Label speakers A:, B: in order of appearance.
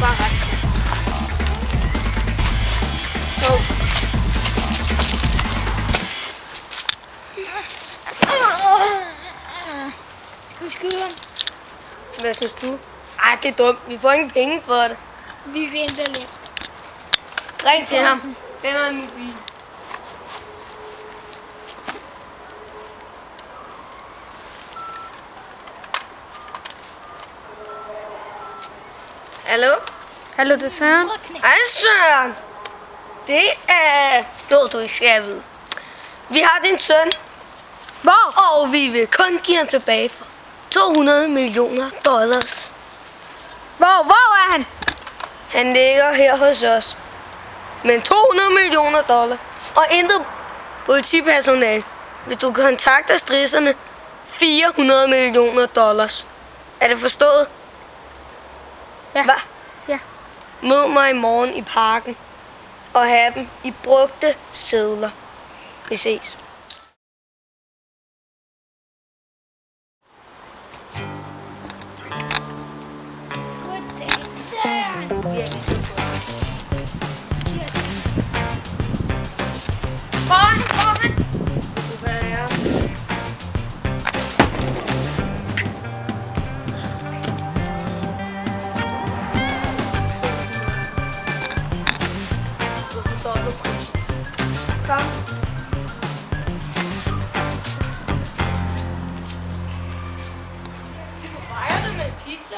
A: er bare ret fedt. Go. Skal vi skyde ham? Hvad synes du? Ej, det er dumt. Vi får ingen penge for det.
B: Vi venter lidt.
A: Ring til ham. Den er en bil. Hallo?
C: Hallo, det er Søren.
A: Hej Søren. Det er noget, du ikke skal vide. Vi har din søn,
C: Hvor?
A: og vi vil kun give ham tilbage for 200 millioner dollars.
C: Hvor? Hvor er han?
A: Han ligger her hos os. Men 200 millioner dollar. Og intet politipersonal. Hvis du kontakter strisserne, 400 millioner dollars. Er det forstået?
C: Ja.
A: Hvad?
C: Ja.
A: Mød mig i morgen i parken. Og have dem i brugte sædler. Vi ses.
B: Goddag, Søren.
C: Hvor
A: Kom. Vejer du med pizza?